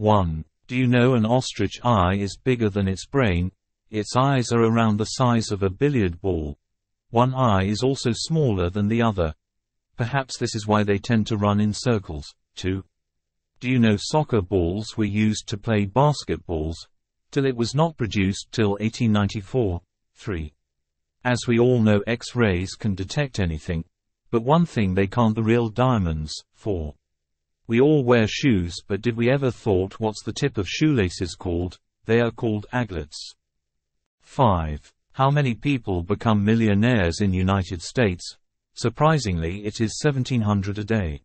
1. Do you know an ostrich eye is bigger than its brain? Its eyes are around the size of a billiard ball. One eye is also smaller than the other. Perhaps this is why they tend to run in circles. 2. Do you know soccer balls were used to play basketballs? Till it was not produced till 1894. 3. As we all know X-rays can detect anything. But one thing they can't the real diamonds. 4. We all wear shoes but did we ever thought what's the tip of shoelaces called? They are called aglets. 5. How many people become millionaires in United States? Surprisingly it is 1700 a day.